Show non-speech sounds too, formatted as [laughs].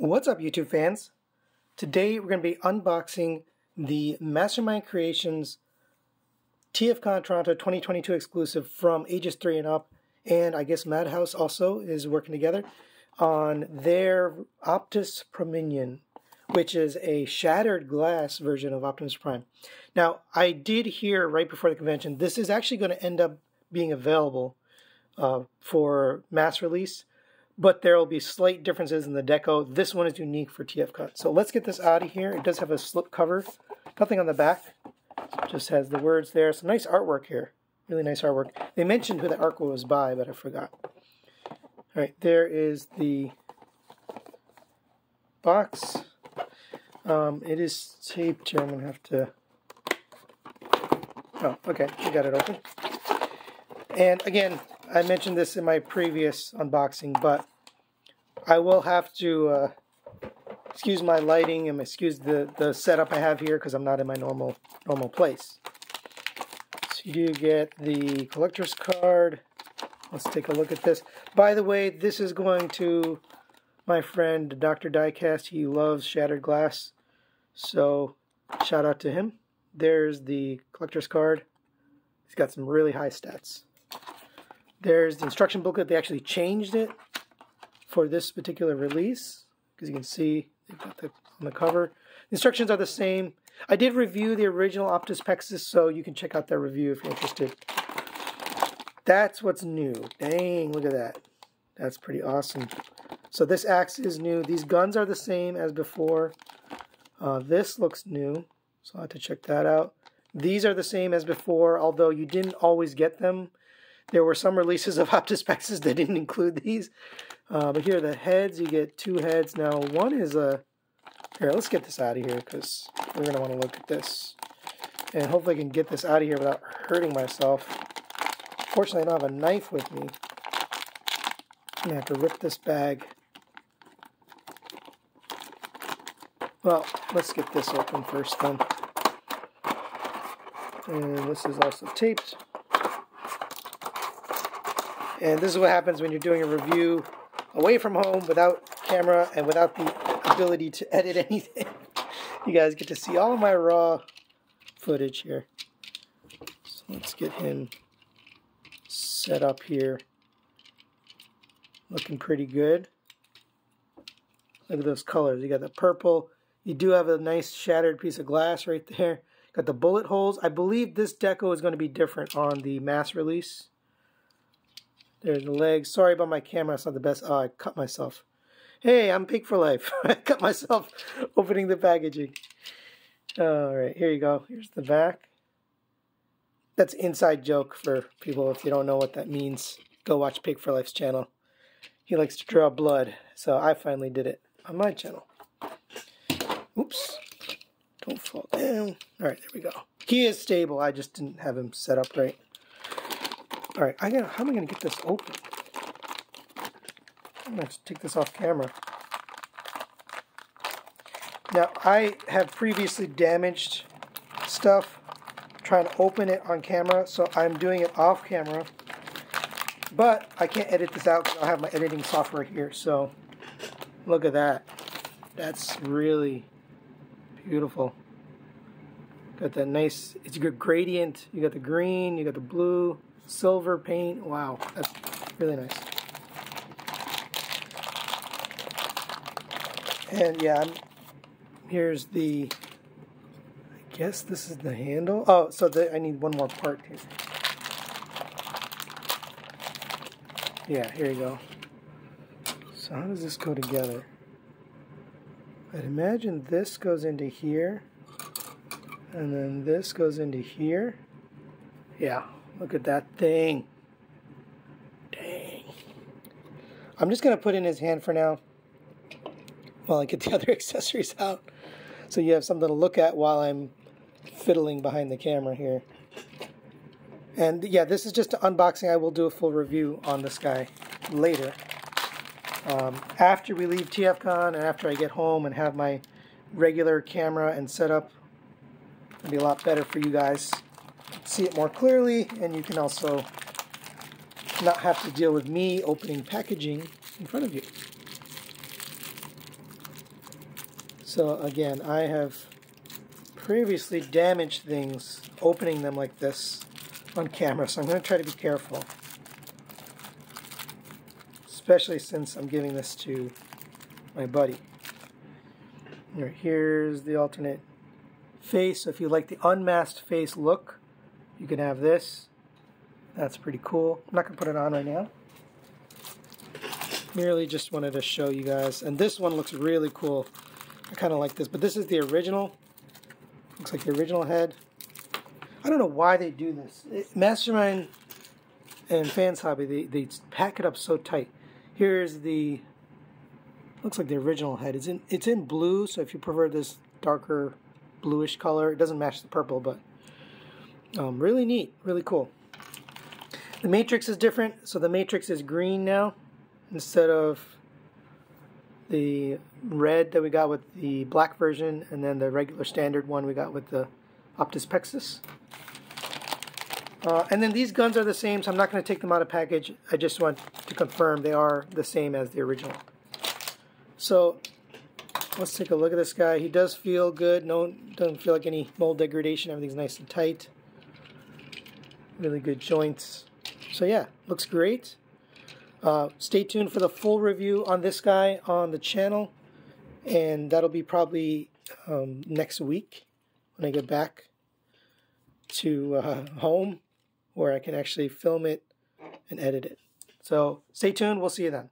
What's up YouTube fans? Today we're going to be unboxing the Mastermind Creations TFCon Toronto 2022 exclusive from ages 3 and up and I guess Madhouse also is working together on their Optus Prominion which is a shattered glass version of Optimus Prime. Now I did hear right before the convention this is actually going to end up being available uh, for mass release but there will be slight differences in the deco. This one is unique for TFCon. So let's get this out of here. It does have a slip cover, nothing on the back. Just has the words there. Some nice artwork here. Really nice artwork. They mentioned who the artwork was by, but I forgot. All right, there is the box. Um, it is taped here. I'm going to have to... Oh, okay. We got it open. And again, I mentioned this in my previous unboxing, but I will have to uh, excuse my lighting and excuse the, the setup I have here because I'm not in my normal normal place. So you do get the collector's card. Let's take a look at this. By the way, this is going to my friend Dr. Diecast. He loves shattered glass. So shout out to him. There's the collector's card. He's got some really high stats. There's the instruction booklet. They actually changed it for this particular release because you can see they've got the on the cover. The instructions are the same. I did review the original Optus Pexis, so you can check out their review if you're interested. That's what's new. Dang, look at that. That's pretty awesome. So this axe is new. These guns are the same as before. Uh, this looks new, so I'll have to check that out. These are the same as before, although you didn't always get them there were some releases of [laughs] Optus Pexis that didn't include these. Uh, but here are the heads. You get two heads. Now, one is a... Here, let's get this out of here because we're going to want to look at this. And hopefully I can get this out of here without hurting myself. Fortunately, I don't have a knife with me. I'm going to have to rip this bag. Well, let's get this open first then. And this is also taped. And this is what happens when you're doing a review away from home without camera and without the ability to [laughs] edit anything. you guys get to see all of my raw footage here. So let's get him set up here. Looking pretty good. Look at those colors. You got the purple. You do have a nice shattered piece of glass right there. Got the bullet holes. I believe this deco is going to be different on the mass release. There's the legs. Sorry about my camera. It's not the best. Oh, I cut myself. Hey, I'm Pig for Life. [laughs] I cut myself [laughs] opening the packaging. All right, here you go. Here's the back. That's inside joke for people if you don't know what that means. Go watch Pig for Life's channel. He likes to draw blood, so I finally did it on my channel. Oops. Don't fall down. All right, there we go. He is stable. I just didn't have him set up right. All right, I got. How am I going to get this open? I'm going to take this off camera. Now, I have previously damaged stuff trying to open it on camera, so I'm doing it off camera. But I can't edit this out because I have my editing software here, so look at that. That's really beautiful. Got that nice, it's a good gradient. You got the green, you got the blue, silver paint. Wow, that's really nice. And yeah, I'm, here's the, I guess this is the handle. Oh, so the, I need one more part here. Yeah, here you go. So how does this go together? I'd imagine this goes into here, and then this goes into here. Yeah, Look at that thing. Dang. I'm just going to put in his hand for now while I get the [laughs] other accessories out. So you have something to look at while I'm fiddling behind the camera here. And yeah, this is just an unboxing. I will do a full review on this guy later. Um, after we leave TFCon and after I get home and have my regular camera and setup, it'll be a lot better for you guys see it more clearly, and you can also not have to deal with me opening packaging in front of you. So again, I have previously damaged things opening them like this on camera, so I'm going to try to be careful. Especially since I'm giving this to my buddy. Here's the alternate face. So if you like the unmasked face look, you can have this. That's pretty cool. I'm not going to put it on right now. Merely just wanted to show you guys. And this one looks really cool. I kind of like this. But this is the original. Looks like the original head. I don't know why they do this. It, Mastermind and Fans Hobby, they, they pack it up so tight. Here's the, looks like the original head. It's in, it's in blue, so if you prefer this darker bluish color, it doesn't match the purple, but um, really neat, really cool. The matrix is different, so the matrix is green now instead of the red that we got with the black version and then the regular standard one we got with the Optus Pexus. Uh, and then these guns are the same, so I'm not going to take them out of package. I just want to confirm they are the same as the original. So let's take a look at this guy. He does feel good. No, doesn't feel like any mold degradation. Everything's nice and tight. Really good joints. So yeah, looks great. Uh, stay tuned for the full review on this guy on the channel. And that'll be probably um, next week when I get back to uh, home where I can actually film it and edit it. So stay tuned. We'll see you then.